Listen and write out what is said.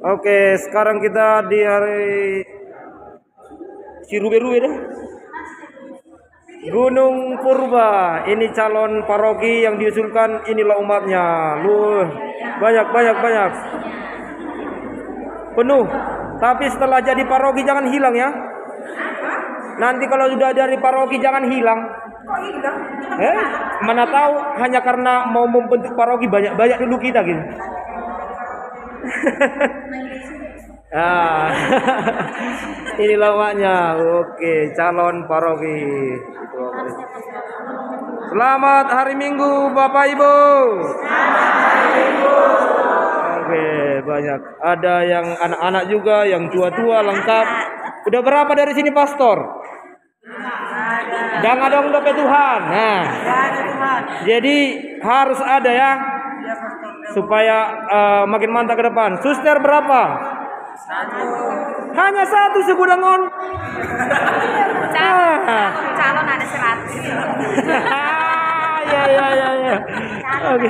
Oke, sekarang kita di hari Cirube-rube dah. Gunung Purba. Ini calon paroki yang diusulkan. Inilah umatnya. Lu banyak banyak banyak. Penuh. Tapi setelah jadi paroki jangan hilang ya. Nanti kalau sudah dari paroki jangan hilang. Eh, mana tahu hanya karena mau membentuk paroki banyak-banyak dulu kita gitu. Ah, ini lawaknya. Oke, calon paroki. Selamat hari Minggu, Bapak Ibu. Oke, banyak. Ada yang anak-anak juga, yang tua-tua lengkap. Udah berapa dari sini, Pastor? Jangan dong dope Tuhan. Nah, jadi harus ada ya, supaya uh, makin mantap ke depan. Suster berapa? Satu. Hanya satu segudang on. calon, Ah. calon ada seratus ya ya ya ya. Oke.